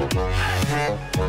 Hey!